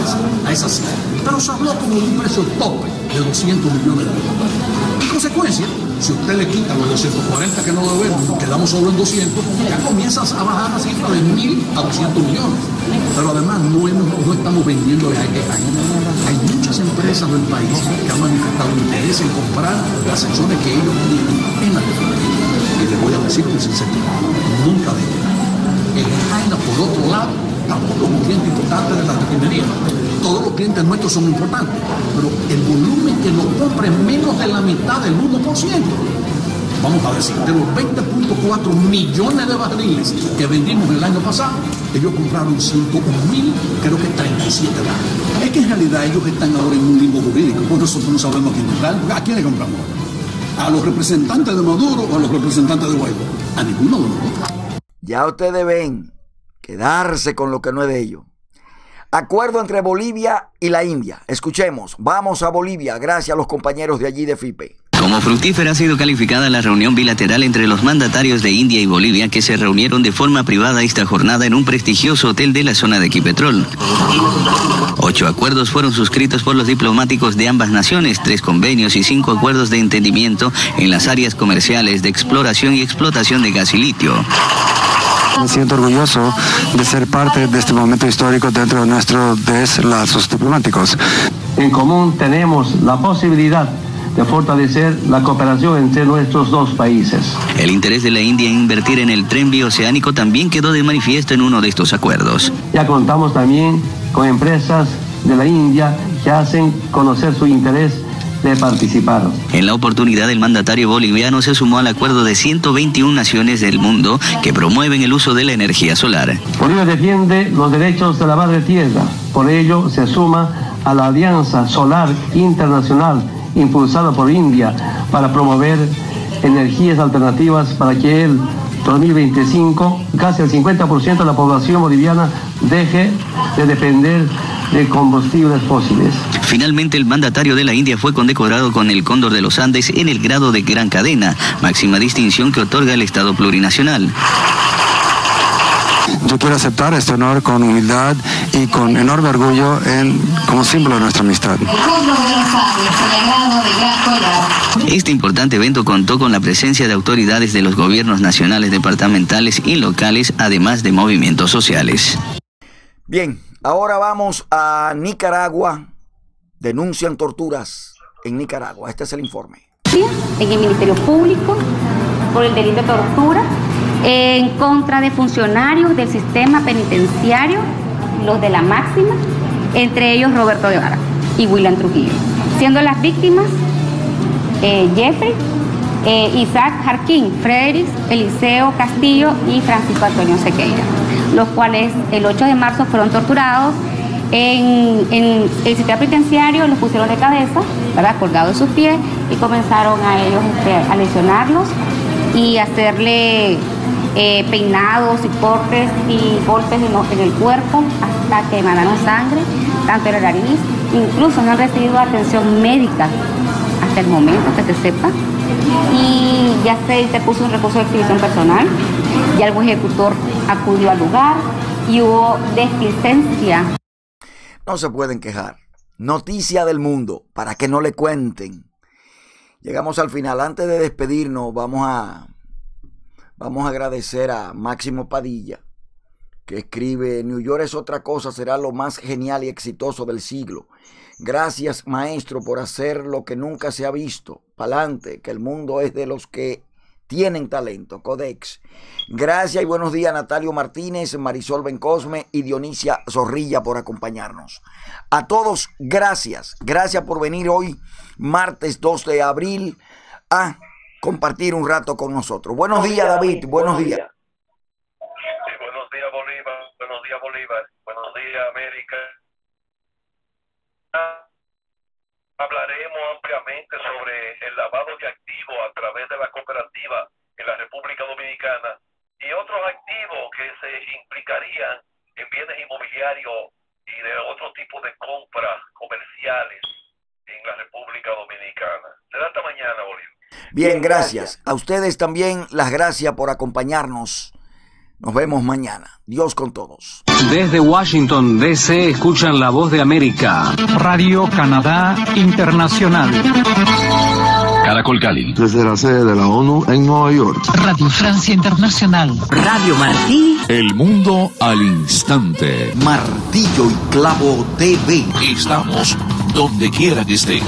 a esa, cifra. Pero se habló como de un precio tope de 200 millones de dólares. En consecuencia, si usted le quita los 240 que no debemos nos quedamos solo en 200, ya comienzas a bajar la cifra de 1.000 a 200 millones. Pero además no, estamos vendiendo a muchas empresas del país que han manifestado interés en comprar las acciones que ellos tienen en la. Y les voy a decir con sinceridad, nunca vendrán. El Jaina, por otro lado, tampoco es un cliente importante de la refinería. Todos los clientes nuestros son importantes, pero el volumen que nos compra es menos de la mitad del 1%. Vamos a decir, de los 20.4 millones de barriles que vendimos el año pasado, ellos compraron 101 mil, creo que 37 barriles. Es que en realidad ellos están ahora en un limbo jurídico, por nosotros no sabemos quién comprar. ¿A quién le compramos? ¿A los representantes de Maduro o a los representantes de Guaidó? A ninguno de los dos. Ya ustedes ven, quedarse con lo que no es de ellos. Acuerdo entre Bolivia y la India. Escuchemos, vamos a Bolivia, gracias a los compañeros de allí de FIPE. Como fructífera ha sido calificada la reunión bilateral entre los mandatarios de India y Bolivia que se reunieron de forma privada esta jornada en un prestigioso hotel de la zona de Equipetrol. Ocho acuerdos fueron suscritos por los diplomáticos de ambas naciones, tres convenios y cinco acuerdos de entendimiento en las áreas comerciales de exploración y explotación de gas y litio. Me siento orgulloso de ser parte de este momento histórico dentro de nuestros lazos diplomáticos. En común tenemos la posibilidad de fortalecer la cooperación entre nuestros dos países. El interés de la India en invertir en el tren bioceánico también quedó de manifiesto en uno de estos acuerdos. Ya contamos también con empresas de la India que hacen conocer su interés de participar. En la oportunidad, el mandatario boliviano se sumó al acuerdo de 121 naciones del mundo que promueven el uso de la energía solar. Bolivia defiende los derechos de la madre tierra, por ello se suma a la Alianza Solar Internacional impulsada por India para promover energías alternativas para que el 2025 casi el 50% de la población boliviana deje de depender de combustibles fósiles. Finalmente, el mandatario de la India fue condecorado con el Cóndor de los Andes en el grado de gran cadena, máxima distinción que otorga el Estado plurinacional. Yo quiero aceptar este honor con humildad y con enorme orgullo en, como símbolo de nuestra amistad. Este importante evento contó con la presencia de autoridades de los gobiernos nacionales, departamentales y locales, además de movimientos sociales. Bien, ahora vamos a Nicaragua. Denuncian torturas en Nicaragua. Este es el informe. En el Ministerio Público por el delito de tortura en contra de funcionarios del sistema penitenciario, los de la máxima, entre ellos Roberto Guevara y William Trujillo, siendo las víctimas eh, Jeffrey, eh, Isaac Jarquín, Frederick, Eliseo Castillo y Francisco Antonio Sequeira, los cuales el 8 de marzo fueron torturados en, el sistema penitenciario, los pusieron de cabeza, ¿verdad? colgados de sus pies y comenzaron a ellos este, a lesionarlos y hacerle eh, peinados y cortes y golpes en, el cuerpo hasta que emanaron sangre, tanto en la nariz, incluso no han recibido atención médica hasta el momento, que se sepa. Y ya se interpuso un recurso de exhibición personal, y algún ejecutor acudió al lugar y hubo deslicencia. No se pueden quejar. Noticia del mundo, para que no le cuenten. Llegamos al final. Antes de despedirnos, vamos a Vamos a agradecer a Máximo Padilla, que escribe, New York es otra cosa, será lo más genial y exitoso del siglo. Gracias, maestro, por hacer lo que nunca se ha visto. Pa'lante, que el mundo es de los que tienen talento. Codex. Gracias y buenos días, Natalio Martínez, Marisol Bencosme y Dionisia Zorrilla por acompañarnos. A todos, gracias. Gracias por venir hoy, martes 2 de abril, a compartir un rato con nosotros. Buenos, días, David. Buenos días. Sí, buenos días, Bolívar. Buenos días, Bolívar. Buenos días, América. Hablaremos ampliamente sobre el lavado de activos a través de la cooperativa en la República Dominicana y otros activos que se implicarían en bienes inmobiliarios y de otro tipo de compras comerciales en la República Dominicana. Será hasta mañana, Bolívar. Bien, gracias. A ustedes también las gracias por acompañarnos Nos vemos mañana. Dios con todos. Desde Washington, D.C., escuchan la voz de América. Radio Canadá Internacional. Caracol Cali. Desde la sede de la ONU en Nueva York. Radio Francia Internacional. Radio Martí. El mundo al instante. Martillo y Clavo TV. Estamos donde quiera que estés.